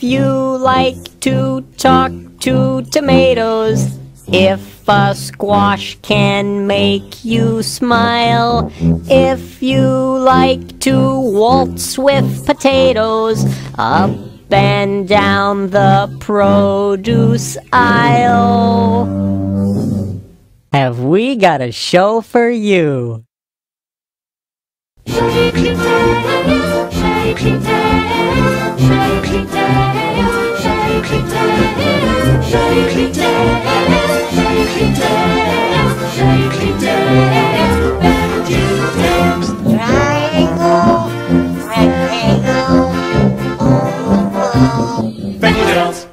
you like to talk to tomatoes, if a squash can make you smile, if you like to waltz with potatoes, up and down the produce aisle. Have we got a show for you? Bengals.